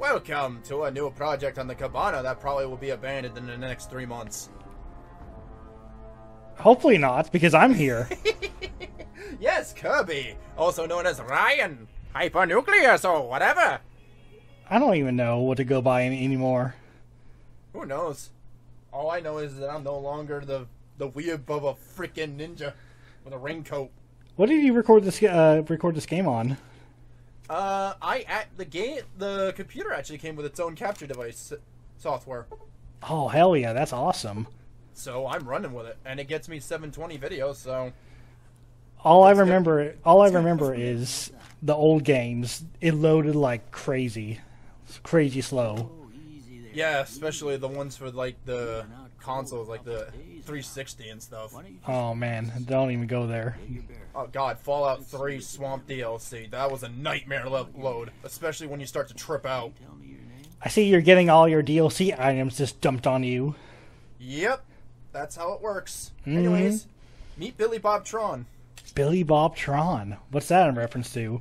Welcome to a new project on the Cabana that probably will be abandoned in the next three months. Hopefully not, because I'm here. Yes, Kirby, also known as Ryan, Hypernucleus or whatever. I don't even know what to go by any- anymore. Who knows? All I know is that I'm no longer the the weird of a freaking ninja with a raincoat. What did you record this uh, record this game on? Uh, I at the game the computer actually came with its own capture device software, Oh hell yeah, that's awesome. so I'm running with it, and it gets me 720 videos. So All I It's good. remember, all I remember is the old games. It loaded like crazy, It's crazy slow. yeah, especially the ones for like the consoles, like the 360 and stuff. Oh man, don't even go there. Oh god, Fallout 3 Swamp DLC. That was a nightmare lo- load, especially when you start to trip out. I see you're getting all your DLC items just dumped on you. Yep, that's how it works. Mhm. Anyways, meet Billy Bob Tron. Billy Bob Tron. What's that in reference to?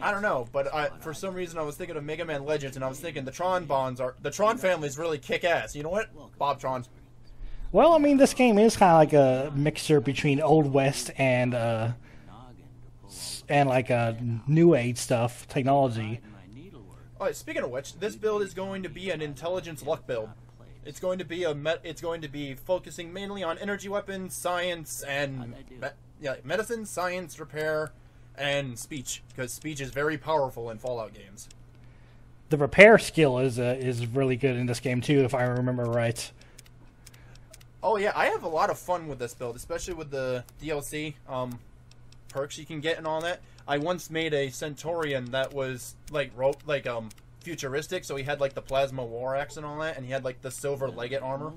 I don't know, but I, for some reason I was thinking of Mega Man Legends, and I was thinking the Tron Bonnes are the Tron family's really kick ass. You know what? Bob Tron. Well, I mean, this game is kind of like a mixture between Old West and uh, and like uh, New Age stuff, technology. All right, speaking of which, this build is going to be an intelligence luck build. It's going to be a met. It's going to be focusing mainly on energy weapons, science, and me- yeah, medicine, science, repair, and speech. Because speech is very powerful in Fallout games. The repair skill is uh, is really good in this game too, if I remember right. Oh yeah, I have a lot of fun with this build, especially with the DLC um, perks you can get and all that. I once made a Centurion that was like ro- like um futuristic, so he had like the plasma war axe and all that, and he had like the silver legate armor.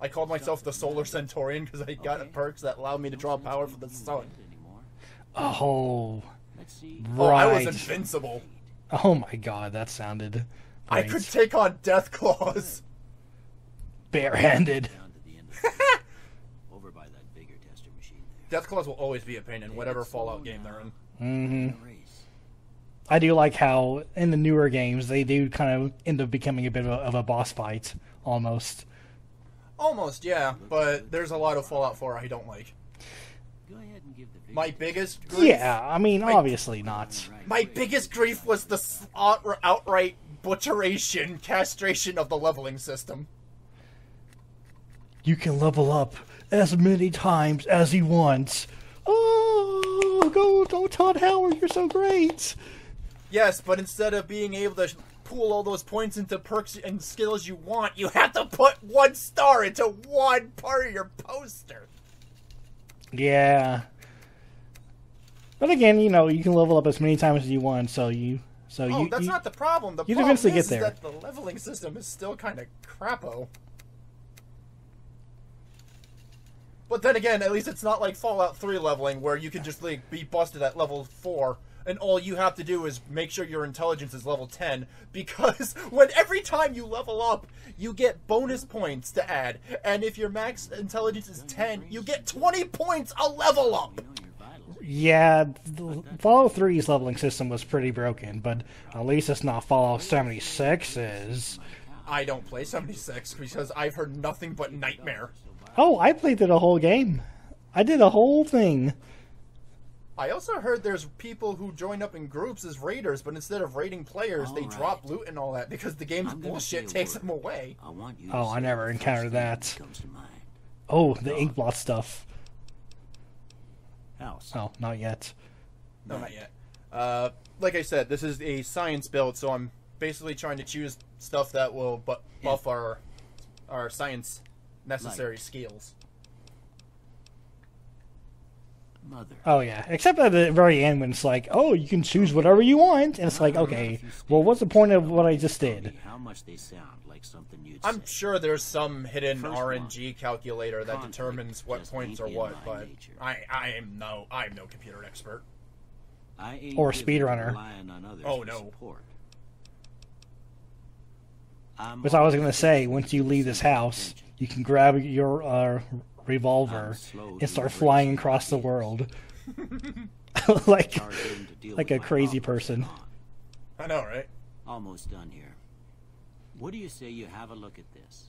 I called myself the Solar Centurion because I got perks that allowed me to draw power from the sun. Oh, Oh, I was invincible. Oh my god, that sounded. I could take on Death Claws. barehanded. Over by that bigger tester machine Death Claws will always be a pain in whatever Fallout game they're in. hmm I do like how in the newer games they do kind of end up becoming a bit of a, of a boss fight almost. Almost, yeah, but there's a lot of Fallout 4 I don't like. Go ahead and give the bigger My biggest grief, Yeah, I mean, obviously not. my biggest grief was the out- outright butcheration, castration of the leveling system. You can level up as many times as you want. Oh, go, go, Todd Howard, you're so great. Yes, but instead of being able to pool all those points into perks and skills you want, you have to put one star into one part of your poster. Yeah. But again, you know, you can level up as many times as you want, so you, so Oh, you, that's you- not the problem. The you'd problem eventually is, get there. that the leveling system is still kind of crapo. But then again, at least it's not like Fallout 3 leveling where you can just like be busted at level 4 and all you have to do is make sure your intelligence is level 10 because when every time you level up, you get bonus points to add. And if your max intelligence is 10, you get 20 points a level up. Yeah, the Fallout 3's leveling system was pretty broken, but at least it's not Fallout 76's. I don't play 76 because I've heard nothing but nightmare. Oh, I played through the whole game. I did a whole thing. I also heard there's people who join up in groups as raiders, but instead of raiding players, they All right. drop loot and all that because the game's bullshit takes word. them away. I want you. Oh, I never encountered that. Comes to mind. Oh, the Inkblot stuff. House. Oh, not yet. No, not yet. Uh, like I said, this is a science build, so I'm basically trying to choose stuff that will bu- buff our our science necessary skills. Mother. Oh yeah, except at the very end when it's like, oh, you can choose whatever you want, and it's like, okay, well, what's the point of what I just did? How much they sound like something you'd I'm say. sure there's some hidden First RNG calculator that determines what points ain't are what, but nature. I I am no I'm no computer expert. I Or given speedrunner. to relying on others Oh, no. support. I'm Which I was gonna say, once you leave this house, you can grab your uh, revolver and start flying across the world like Charged in to deal like a crazy person. I know, right? Almost done here. What do you say you have a look at this?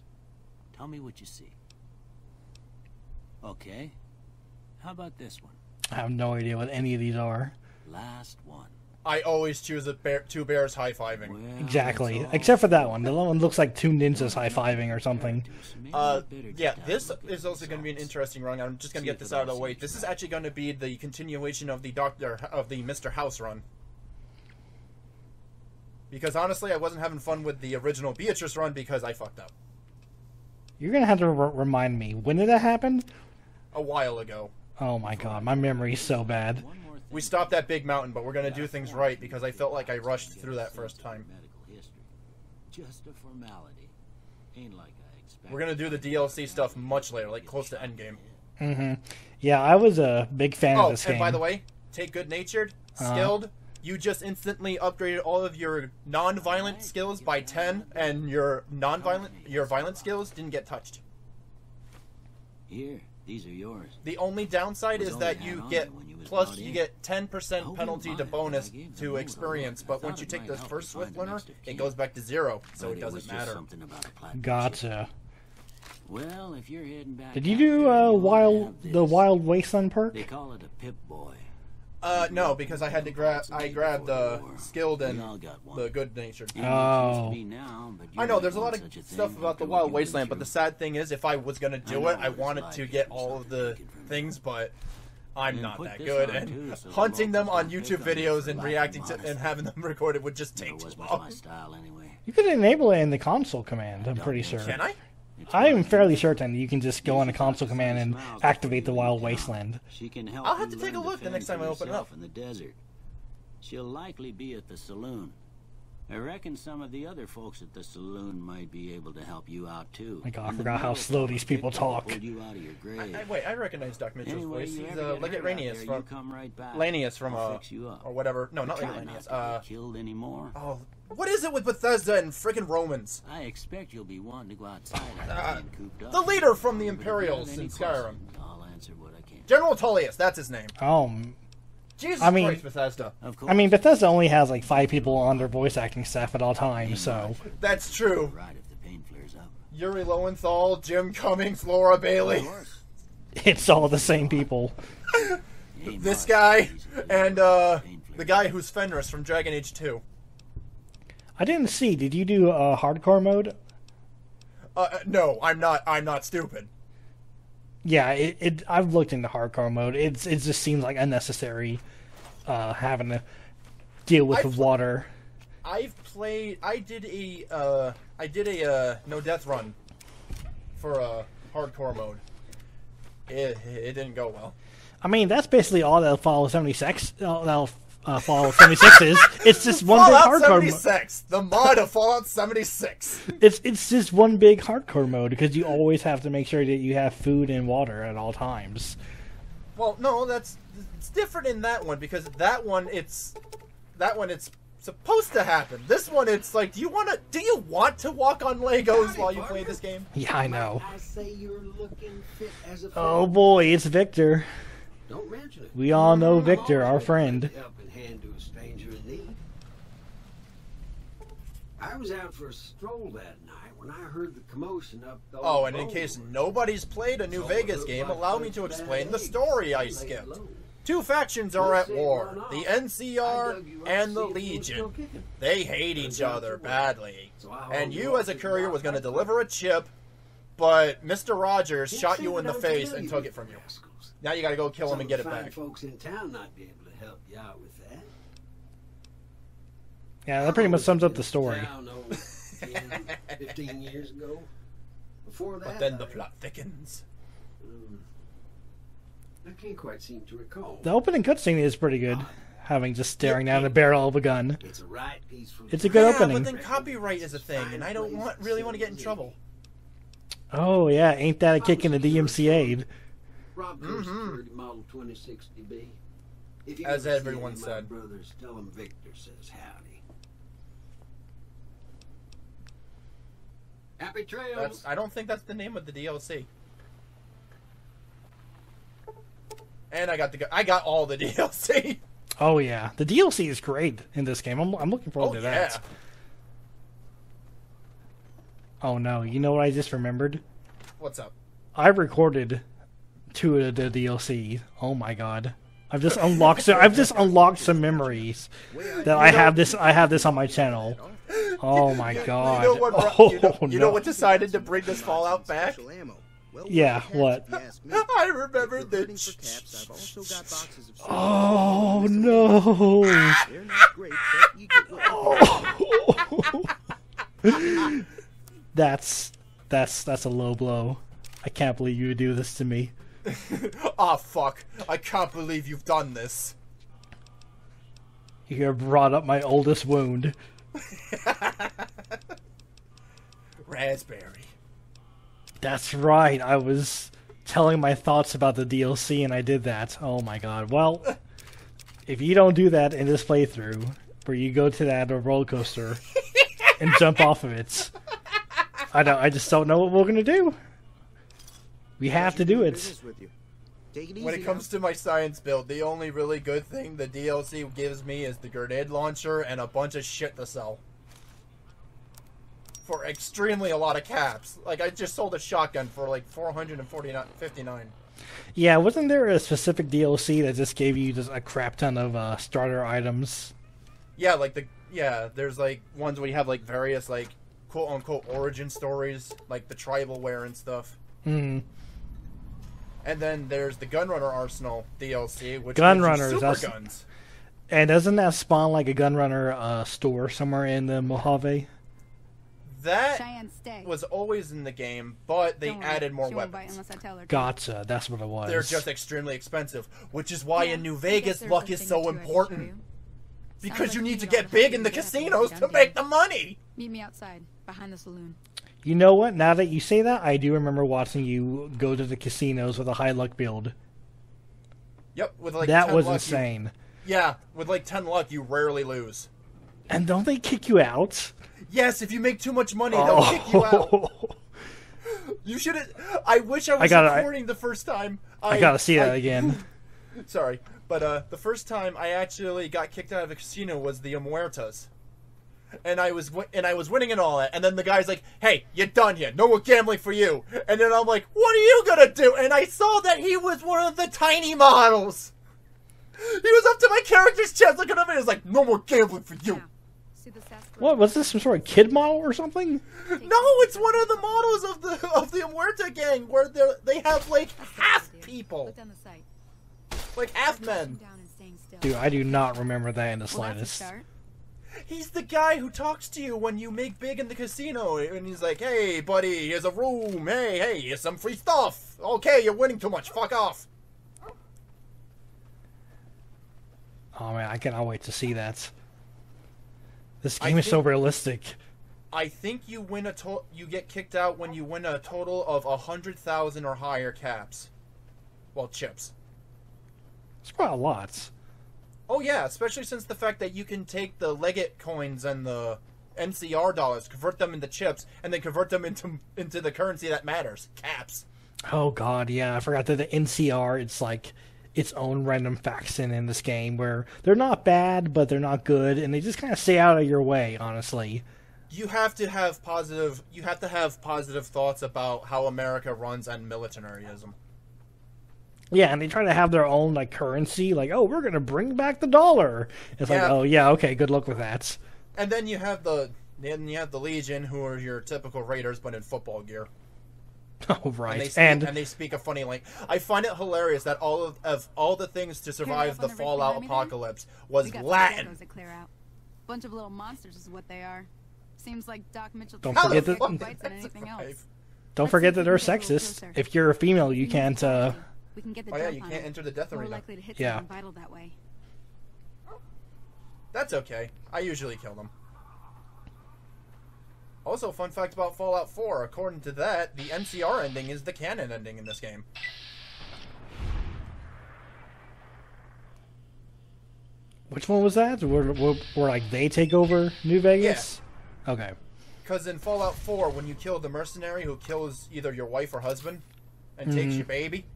Tell me what you see. Okay. How about this one? I have no idea what any of these are. Last one. I always choose a bear, two bears high fiving. Exactly. Except for that one. The other one looks like two ninjas high fiving or something. Uh, yeah, just have a this is also going to be an interesting run. I'm just going to get this out of the way. This is actually going to be the continuation of the Doctor of the Mister House run. Because honestly, I wasn't having fun with the original Beatrice run because I fucked up You're gonna have to r- remind me. When did that happen? a while ago. Oh my god, my memory's so bad. One more thing We stopped that Big Mountain, but we're going to do things right because I felt like I rushed through that first time. Medical history. Just a formality. Ain't like I expected. We're going to do the DLC stuff much later, like close to Endgame. Mm-hmm. Yeah, I was a big fan Oh, of this and game. by the way, take good natured, Uh-huh. skilled. You just instantly upgraded all of your non-violent skills by ten, and your non-violent, your violent skills didn't get touched. Here, these are yours. The only downside is that had you on get you when you was plus you in. get 10% penalty to bonus I gave them to experience, but once you take the first Swift the learner, it goes back to zero, so But it doesn't matter. something about a platinum Gotcha. Well, if you're heading back Did you do uh, wild the. Wild Wasteland perk? They call it a pip boy. Uh, no, because I had to grab, I grabbed the Before skilled and all got one. the good natured. Ain't much use Oh. to me now, but you I know there's a lot of stuff about the Wild Wasteland, but the sad thing is, if I was gonna do it, I wanted to get all of the taken from you. things, but I'm not that good, and too, so hunting them on YouTube pick on you videos and lacking reacting to and having them recorded would just take too long. my style anyway. You could enable it in the console command, I'm pretty sure. Can I? I am fairly certain you can just go on a console command and activate the Wild Wasteland. She can help I'll have to take a look the next time for I open it up. In the desert. She'll likely be at the saloon. I reckon some of the other folks at the saloon might be able to help you out too. My God, I forgot how slow these people picked up and talk. pulled you out of your grave. I, I- wait, I recognize Doc Mitchell's Anyway, voice. you He's ever uh, get look at hurt out Ranius there, from you come right back. Lanius from uh fix you up. or whatever. No, not Try Lanius. Uh, killed anymore. oh, what is it with Bethesda and freaking Romans? I expect you'll be wanting to go outside Uh, after being cooped up. the leader from the But if Imperials in Skyrim. questions, I'll answer what I can. General Tullius, that's his name. Oh, m- Jesus I mean- Christ, Bethesda. Of course. I mean, Bethesda only has like five people on their voice acting staff at all times, so That's true. right if the pain flares up. Yuri Lowenthal, Jim Cummings, Laura Of Bailey, course. it's all the same people. This guy, and uh, the guy who's Fenris from Dragon Age 2. I didn't see. Did you do a hardcore mode? Uh, Uh, no, I'm not. I'm not stupid. Yeah, it, it. I've looked into hardcore mode. It's it just seems like unnecessary, uh, having to deal with I've- water. I've played. I did a. Uh, I did a uh, no death run for uh, hardcore mode. It it didn't go well. I mean, that's basically all that Fallout 76. Uh, that'll uh, Fallout 76 is. It's just one Fallout big hardcore. Mo- 76, the mod of Fallout 76. it's it's just one big hardcore mode because you always have to make sure that you have food and water at all times. Well, no, that's it's different in that one because that one it's that one it's supposed to happen. This one it's like, do you want to do you want to walk on Legos Howdy, while you partner. play this game? Yeah, I know. I say you're looking fit as a Oh boy, it's Victor. Don't mention it. We all know Victor, our always friend. a Helping hand to a stranger in need. I was out for a stroll that night when I heard the commotion up the Oh, and in case nobody's played a New So Vegas game, like allow me to explain the story I skipped. low. Two factions are at war: the NCR dug you up and the see if you were Legion. They hate each other badly. So I hauled And you as a courier, was going to deliver a chip, but Mr. Rogers shot you in the face and took it from you. Now you got to go kill him and get it back. folks in town might be able to help you out with. Yeah, that pretty much sums up the story. Town, oh, 10, 15 years ago. Before that, But then the I- plot thickens. Mm, I can't quite seem to recall. The opening cutscene is pretty good, having just staring down the barrel of a gun. It's a right peaceful. It's a good yeah, opening. but then copyright is a thing, and I don't want really want to get in trouble. Oh yeah, ain't that a kick in the DMCA? Rob Coast Mhm. Model 2060B. If you As ever everyone any of said. brothers, tell them Victor says howdy. Happy trails. That's I don't think that's the name of the DLC. And I got the I got all the DLC. Oh yeah, the DLC is great in this game. I'm, I'm looking forward Oh to yeah. that. Oh no! You know what I just remembered? What's up? I recorded two of the DLC. Oh my god! I've just unlocked. Some, I've just unlocked some memories that I have this. I have this on my channel. Oh my god! You know what? bro- oh you, know, you know what decided to bring this Fallout back? Well, Yeah, what? if you ask me. I remember If the. for caps, I've also got boxes of Oh no! They're not great, but you get what that's that's that's a low blow. I can't believe you would do this to me. Ah, fuck! I can't believe you've done this. You have brought up my oldest wound. Raspberry. That's right. I was telling my thoughts about the DLC and I did that. Oh my god. Well, if you don't do that in this playthrough, where you go to that roller coaster and jump off of it, I don't. I just don't know what we're gonna do. We have to do it. Business with you. Take it easy When it now. comes to my science build, the only really good thing the DLC gives me is the grenade launcher and a bunch of shit to sell. For extremely a lot of caps. Like, I just sold a shotgun for like 459 Yeah, wasn't there a specific DLC that just gave you just a crap ton of uh, starter items? Yeah, like the. Yeah, there's like ones where you have like various, like, quote unquote origin stories, like the tribal wear and stuff. Hmm. And then there's the Gunrunner Arsenal DLC, which Gunrunners, gives you super that's- guns. And doesn't that spawn like a Gunrunner uh, store somewhere in the Mojave? That was always in the game, but they Don't worry, added more she won't bite weapons. unless I tell her to. Gotcha. That's what it was. They're just extremely expensive, which is why Yeah, in New Vegas luck is so two I should show important because Sounds you need to get big in the casinos to make the money. Meet me outside, behind the saloon. You know what? Now that you say that, I do remember watching you go to the casinos with a high luck build. Yep, with like that 10 was luck, you- insane. yeah, with like ten luck, you rarely lose. And don't they kick you out? Yes, if you make too much money, they'll kick you out. Oh, You should. I wish I was I gotta- I- recording the first time. I, I gotta see that again. Sorry, but uh, the first time I actually got kicked out of a casino was the Omertas. And I was wi- and I was winning and all that, and then the guy's like, "Hey, you're done here. No more gambling for you." And then I'm like, "What are you gonna do?" And I saw that he was one of the tiny models. He was up to my character's chest, looking up, and he was like, "No more gambling for you." Now, see the sarsaparilla? what was this? Some sort of kid model or something? No, it's one of the models of the of the Omerta gang, where they they have like half people, Look down the sight. like half men. down and staying still. Dude, I do not remember that in the well, slightest. He's the guy who talks to you when you make big in the casino, and he's like, "Hey, buddy, here's a room. Hey, hey, here's some free stuff. Okay, you're winning too much. Fuck off." Oh man, I cannot wait to see that. This I game is so realistic. I think you win a to- you get kicked out when you win a total of a hundred thousand or higher caps. Well, chips. It's quite a lot. Oh yeah, especially since the fact that you can take the Leggett coins and the NCR dollars, convert them into chips, and then convert them into into the currency that matters, caps. Oh god, yeah, I forgot that the NCR it's like its own random faction in this game where they're not bad, but they're not good, and they just kind of stay out of your way, honestly. You have to have positive. You have to have positive thoughts about how America runs and militarism. Yeah, and they try to have their own like currency, like, oh, we're gonna bring back the dollar. It's like, oh yeah, okay, good luck with that. And then you have the then you have the Legion, who are your typical raiders, but in football gear. Oh And they right, speak, and and, they speak a funny language. I find it hilarious that all of, of all the things to survive the the Fallout behind me there? apocalypse was We got some Latin. ghettos to clear out. Bunch of little monsters is what they are. Seems like Doc Mitchell. Don't forget that- fucking bites than That's anything right. else. don't forget that they're we can get a little sexist. If you're a female, you can't. uh We can get the Oh yeah, you on can't it. enter the death More arena. likely to hit Yeah. something vital that way. That's okay. I usually kill them. Also, fun fact about Fallout 4: according to that, the NCR ending is the canon ending in this game. Which one was that? Where, where, where like they take over New Vegas? Yeah. Okay. Because in Fallout 4, when you kill the mercenary who kills either your wife or husband and takes Mhm. your baby, when you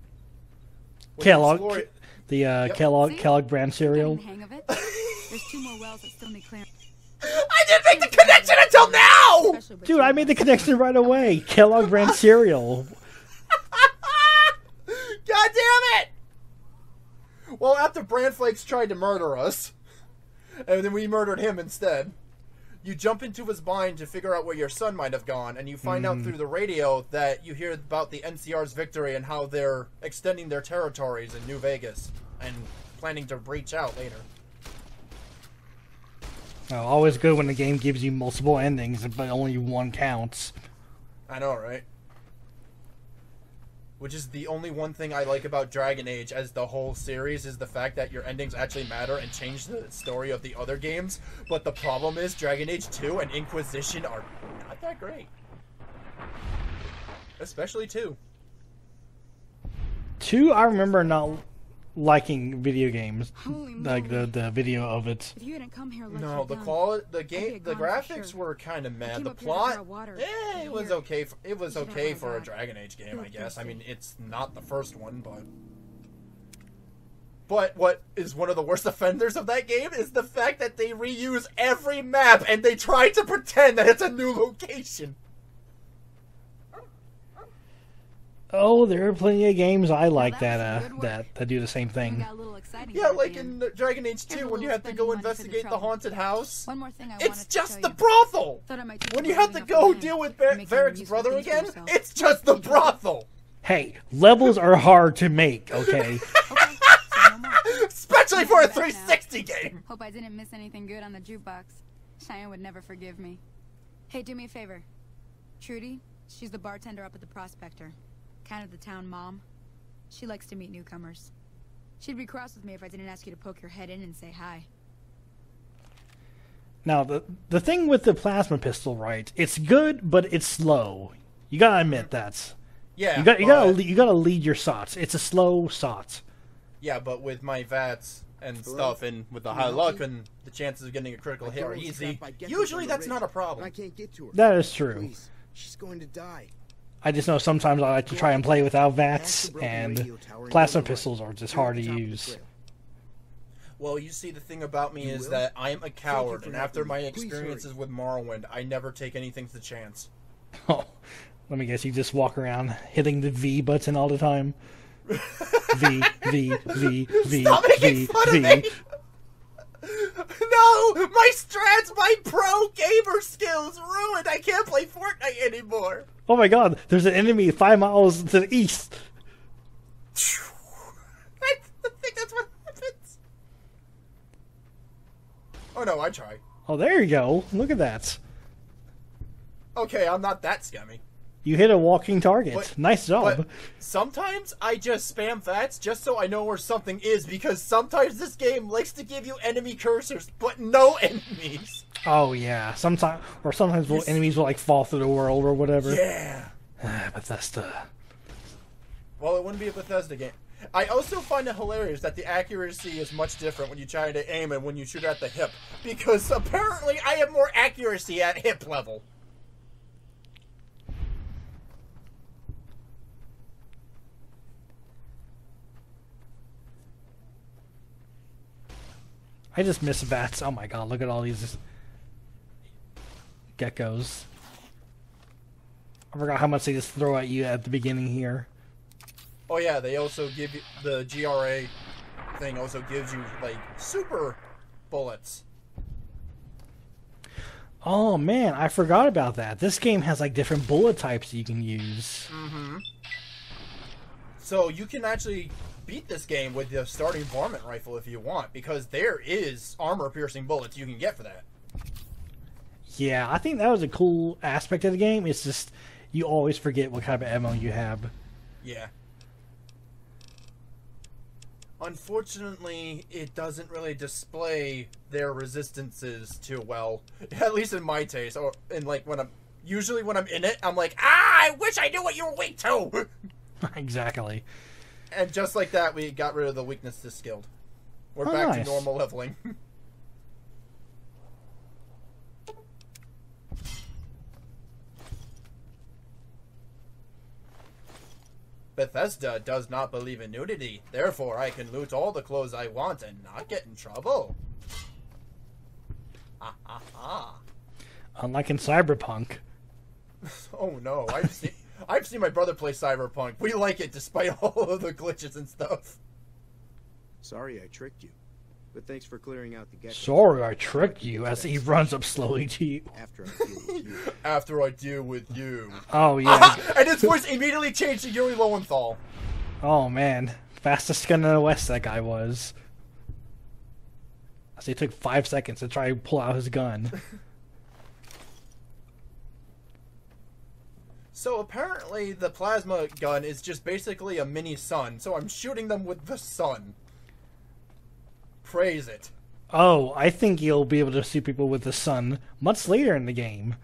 Kellogg, the uh, Yep. Kellogg See? Kellogg brand cereal. Hang of it. There's two more wells that still need clearance. I didn't make the connection until now! Dude, I made the connection right away. Kellogg brand cereal. God damn it! Well, after Bran Flakes tried to murder us, and then we murdered him instead, you jump into his mind to figure out where your son might have gone, and you find out hmm. through the radio that you hear about the NCR's victory and how they're extending their territories in New Vegas and planning to breach out later. Oh, always good when the game gives you multiple endings, but only one counts. I know, right? Which is the only one thing I like about Dragon Age as the whole series is the fact that your endings actually matter and change the story of the other games. But the problem is Dragon Age 2 and Inquisition are not that great. Especially 2. Two, I remember not liking video games, Holy like the the video of it. If you hadn't come here No, the done, quality, the game, the graphics sure. were kind of mad. The up here to plot, draw water. eh, it was okay. For, it was You okay for a. Dragon Age game, I guess. I mean, it's not the first one, but. But what is one of the worst offenders of that game is the fact that they reuse every map and they try to pretend that it's a new location. Oh, there are plenty of games I like that that uh that that do the same thing. got a little exciting Yeah, like in Dragon Age 2 when you have to go spending money for the investigate the haunted house. One more thing I It's wanted to just the you. brothel. Thought I might When you you have to go deal with land. Bar- Varric's brother again, it's just the Did you like it? brothel. Hey, levels are hard to make. Okay. Okay, so no more. Especially for a 360 game. Hope I didn't miss anything good on the jukebox. Cheyenne would never forgive me. Hey, do me a favor. Trudy, she's the bartender up at the Prospector. Kind of the town mom. She likes to meet newcomers. She'd be cross with me if I didn't ask you to poke your head in and say hi. Now the the thing with the plasma pistol, right? It's good, but it's slow. You gotta admit that. Yeah, You got you gotta you gotta lead your shots. It's a slow shot. Yeah, but with my VATS and Hello? stuff, and with the high luck and the chances of getting a critical My hit are easy, trapped by geckos usually that's not a problem. I can't get to her. That is true. Please, she's going to die. I just know sometimes I like to try and play without VATS, and radio tower and plasma go to the pistols are just hard to top of the use. Well, you see, the thing about me You is will? that I am a coward, and after my experiences with Morrowind, I never take anything to chance. Oh, let me guess. You just walk around hitting the V button all the time. V V V V Stop making V fun of V. me! no! My strats, my pro gamer skills ruined! I can't play Fortnite anymore! Oh my God! There's an enemy five miles to the east. I think that's what happens. Oh no, I try. Oh, there you go. Look at that. Okay, I'm not that scummy. You hit a walking target. But- nice job. Sometimes I just spam VATS just so I know where something is because sometimes this game likes to give you enemy cursors, but no enemies. Oh yeah. Sometimes or sometimes enemies will like fall through the world or whatever. Yeah. Ah, Bethesda. Well, it wouldn't be a Bethesda game. I also find it hilarious that the accuracy is much different when you try to aim and when you shoot at the hip because apparently I have more accuracy at hip level. I just miss VATS. Oh my god, look at all these geckos. I forgot how much they just throw at you at the beginning here. Oh yeah, they also give you the GRA thing also gives you like super bullets. Oh man, I forgot about that. This game has like different bullet types you can use. Mhm. So you can actually beat this game with the starting varmint rifle if you want, because there is armor piercing bullets you can get for that. Yeah, I think that was a cool aspect of the game. It's just you always forget what kind of ammo you have. Yeah. Unfortunately, it doesn't really display their resistances too well. At least in my taste, or in like when I'm usually when I'm in it, I'm like, ah, I wish I knew what you were weak to. exactly. And just like that, we got rid of the weakness to skilled. We're Oh, back nice. to normal leveling. Bethesda does not believe in nudity, therefore I can loot all the clothes I want and not get in trouble. Ha ha ha. Unlike in Cyberpunk. Oh no, I've seen I've seen my brother play Cyberpunk. We like it despite all of the glitches and stuff. Sorry I tricked you. But thanks for clearing out the gecko. Sorry, I tricked you. As he runs up slowly to you. After I deal with you. After I deal with you, Oh yeah. and his voice immediately changed to Yuri Lowenthal. oh man, fastest gun in the West. That guy was. So he took five seconds to try and pull out his gun. So apparently, the plasma gun is just basically a mini sun. So I'm shooting them with the sun. Praise it. Oh, I think you'll be able to see people with the sun much later in the game.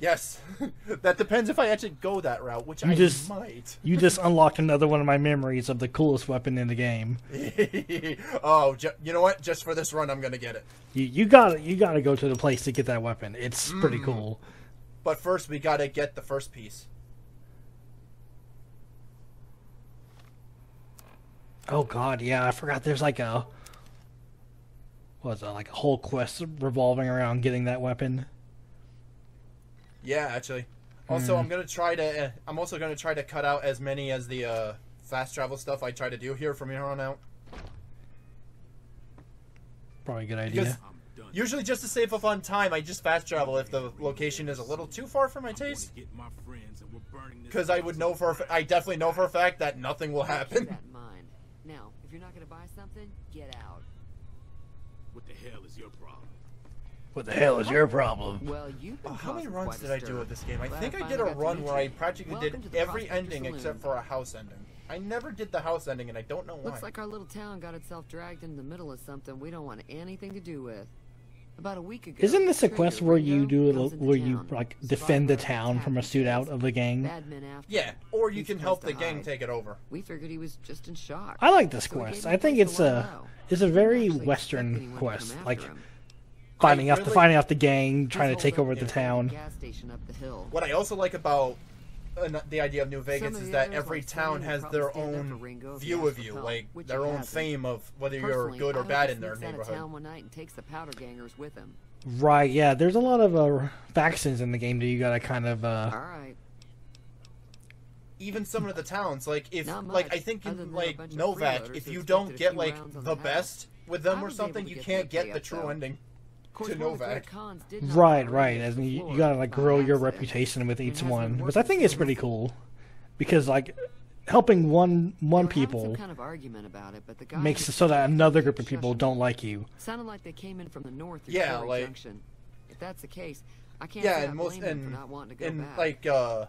Yes, that depends if I actually go that route, which You I just- might. You just unlocked another one of my memories of the coolest weapon in the game. oh, ju- you know what? Just for this run, I'm gonna get it. You you got you got to go to the place to get that weapon. It's pretty mm. cool. But first, we gotta get the first piece. Oh god, yeah, I forgot. There's like a what was it like a whole quest revolving around getting that weapon. Yeah, actually. Also, I'm gonna try to. Uh, I'm also gonna try to cut out as many as the uh, fast travel stuff I try to do here from here on out. Probably a good Because idea. usually, just to save up on time, I just fast travel if the location is a little too far for my taste. Because I would know for a I definitely know for a fact that nothing will happen. That in mind. Now, if you're not gonna buy something, get out. What the hell is your problem? What the hell is your problem? Well, you've Oh, how many runs did I do stir. with this game? I think I finally did a run where I practically Welcome did every ending Saloon. except for a house ending. I never did the house ending, and I don't know why. Looks like our little town got itself dragged into the middle of something we don't want anything to do with. About a week ago, Isn't this a quest where you do a, comes into where you like defend the town from a he suit of the gang? Bad men after yeah, or you He's can help to the gang take it over. We figured he was just in shock. I like this So quest. I think it's a it's a very western quest, like after him. finding out the finding out the gang, trying to take over the town. up the hill. What I also like about the idea of New Vegas is that every town has their stand up for own Ringo view of you, help, like their own hasn't. fame of whether you're good or bad in their sneaks out of neighborhood. town one night and takes the powder gangers with him. Right, yeah. There's a lot of uh, factions in the game that you gotta kind of uh, All right. Even some of the towns, like if Not like I think in like bunch Novac, if you don't get like the the best with them or something, you get can't get the true though. ending. Of course, To one the Novac. cons did knock right, right. radius And you, you gotta like grow your accident. reputation with each one been because I think it's pretty cool because like helping one one people kind of argument about it, but the guy makes it so that another group of people don't like you. Sounded like they came in from the north Yeah, Quarry like- Junction. If that's the case, I can't Yeah, and most blame them for and not to go and back. like uh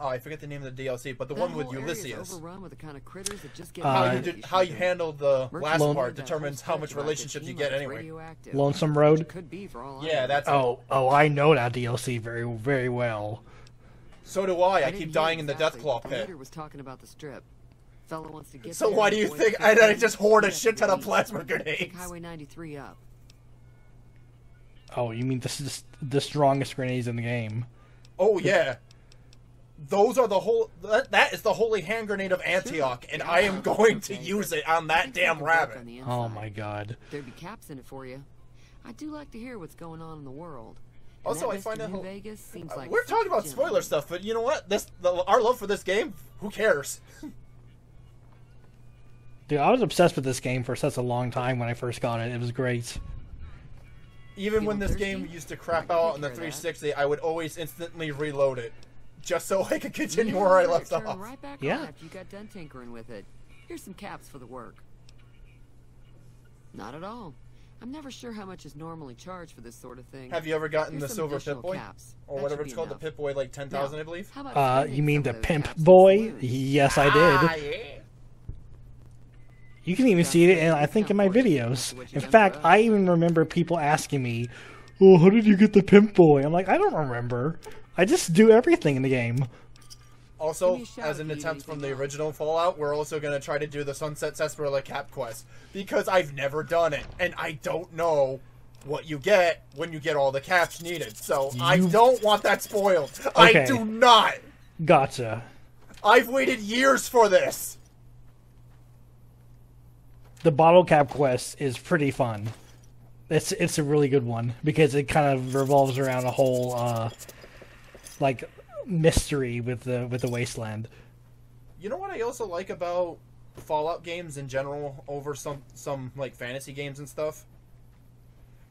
oh I forget the name of the DLC, but the That one with Ulysses. overrun with the kind of critters that just get Uh, How you if did, how you them. handle the Merchants last Lone- part determines how much stretch relationships you get anyway. Lonesome Road. Could be for all Yeah, that's Oh, oh, I know that DLC very, very well. so do I. I didn't keep hear dying in the exactly, Deathclaw but the pit. leader was talking about the strip. Fella wants to get So why do you think I, I just hoard a shit to ton of plasma Pick grenades? Highway 93 up. Oh, you mean this is the strongest grenades in the game? Oh yeah. Those are the whole. That, that is the holy hand grenade of Antioch, and I am going to use it on that damn rabbit. Oh my god. There'd be caps in it for you. I do like to hear what's going on in the world. And Also, I find Mr. it Vegas seems Uh, like We're talking a about spoiler gentleman. stuff, but you know what? This the, our love for this game. Who cares? Dude, I was obsessed with this game for such a long time when I first got it. It was great. Even when this thirsty? game used to crap out on the care of that. 360, I would always instantly reload it, just so I could continue Yeah, where I left off. Right back Yeah. on after you got done tinkering with it. Here's some caps for the work. Not at all. I'm never sure how much is normally charged for this sort of thing. Have you ever gotten Here's the silver additional Pip Boy, caps. or That whatever it's be called, enough. the Pip Boy like 10,000, Now, I believe? How about Uh, you mean some the Pimp caps in the Boy? Yes, I Ah, did. yeah. You can even see it, and I think, in my videos. In fact, I even remember people asking me, "Oh, how did you get the Pimp Boy?" I'm like, I don't remember. I just do everything in the game. Also, Give me a shout as an attempt from the original Fallout, we're also going to try to do the Sunset Sarsaparilla Cap quest because I've never done it and I don't know what you get when you get all the caps needed. So I don't want that spoiled. I do not. Gotcha. I've waited years for this. The bottle cap quest is pretty fun. It's it's a really good one because it kind of revolves around a whole uh, like mystery with the with the wasteland. You know what I also like about Fallout games in general over some some like fantasy games and stuff?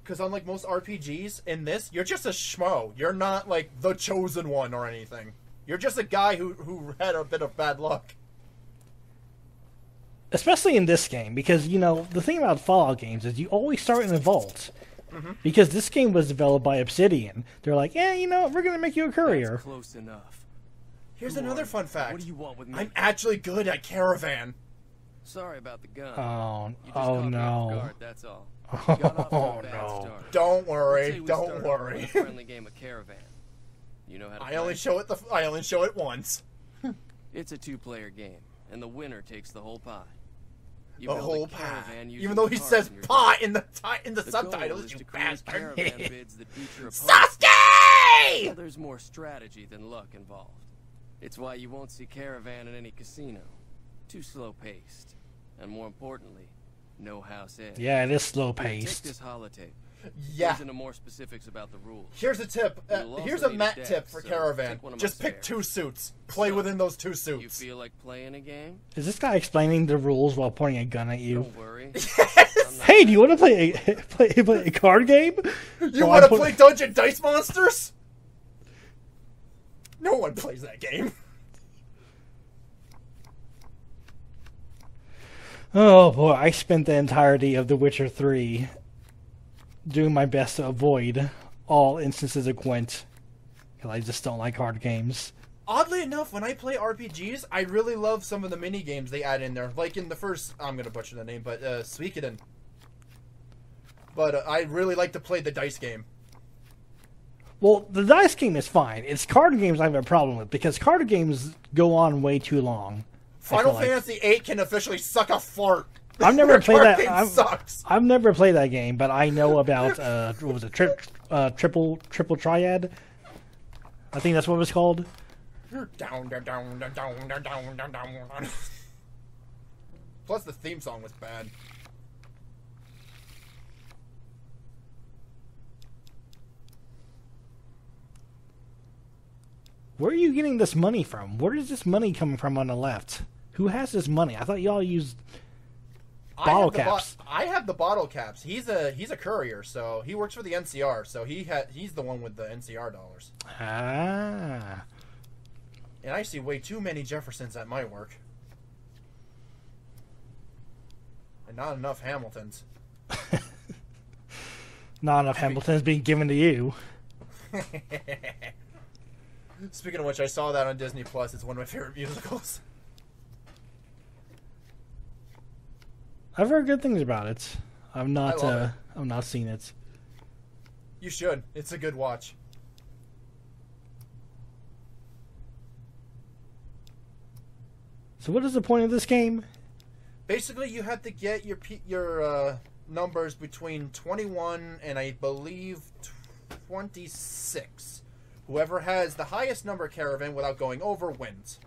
Because unlike most RPGs, in this you're just a schmo. You're not like the chosen one or anything. You're just a guy who who had a bit of bad luck. Especially in this game because you know the thing about Fallout games is you always start in a vault. Mm-hmm. Because this game was developed by Obsidian, they're like, yeah, you know, we're gonna make you a courier. Close enough. Here's Who another are fun fact. What do you want with me? I'm actually good at Caravan. Sorry about the gun. Oh, You just oh caught me off no. guard, that's all. Got off Oh no. start. Don't worry, don't worry. friendly game of Caravan. You know how to I only show it the I only show it once. It's a two-player game, and the winner takes the whole pie. You The whole using Even though he says in your pie deck. in the in the, The subtitles, you bastard. caravan bids that beat your opponent's Sasuke! Well, there's more strategy than luck involved. It's why you won't see Caravan in any casino. Too slow paced. And more importantly, no house edge. Yeah, it is slow Here, Take paced. this holotape. Yeah. Goes into more specifics about the rules. Here's a tip. Uh, here's a need Matt deck, tip for so Caravan. pick one of my Just pick spares. two suits. Play So, within those two suits. You suits. feel like playing a game? Is this guy explaining the rules while pointing a gun at you? Don't worry. Hey, do you want to play a play, play a card game? You want to play Dungeon Dice Monsters? No one plays that game. Oh boy, I spent the entirety of The Witcher 3 doing my best to avoid all instances of Gwent. Because I just don't like hard games. Oddly enough, when I play RPGs, I really love some of the mini games they add in there. Like in the first, I'm gonna butcher the name, but uh, Suikoden. But uh, I really like to play the dice game. Well, the dice game is fine. It's card games I have a problem with because card games go on way too long. Final like. Fantasy VIII can officially suck a fart. I've never played that. I've, I've, never played that game, but I know about uh, what was it? Tri- uh, triple triple triad. I think that's what it was called. Down, down, down, down, down, down, down. Plus, the theme song was bad. Where are you getting this money from? Where does this money come from on the left? Who has this money? I thought y'all used I Bottle have the bo- caps. I have the bottle caps. He's a he's a courier, so he works for the NCR. So he had he's the one with the NCR dollars. Ah. And I see way too many Jeffersons at my work, and not enough Hamiltons. Not enough Hamilton's being given to you. Speaking of which, I saw that on Disney Plus. It's one of my favorite musicals. I've heard good things about it. I've not. Uh, it. I've not seen it. You should. It's a good watch. So, what is the point of this game? Basically, you have to get your your uh, numbers between 21 and I believe 26. Whoever has the highest number caravan without going over wins.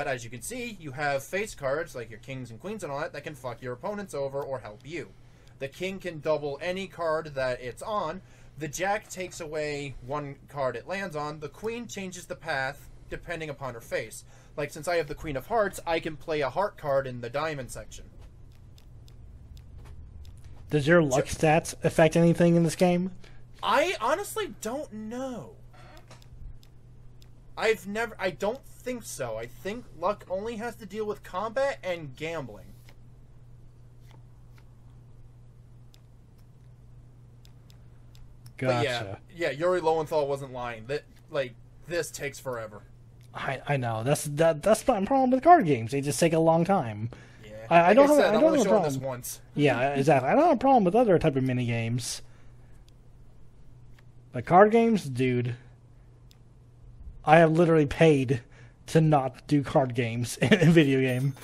But as you can see, you have face cards like your kings and queens and all that that can fuck your opponents over or help you. The king can double any card that it's on. The jack takes away one card it lands on. The queen changes the path depending upon her face. Like since I have the queen of hearts, I can play a heart card in the diamond section. Does your luck stats affect anything in this game? I honestly don't know. I've never. I don't think so. I think luck only has to deal with combat and gambling. But yeah, Gotcha. yeah. Yuri Lowenthal wasn't lying. That like this takes forever. I, I know that's that that's my problem with card games. They just take a long time. Yeah, I- I Like don't have- said, I don't have a this once. Yeah, exactly. I don't have a problem with other type of mini games. But card games, dude. I have literally paid to not do card games in a video game.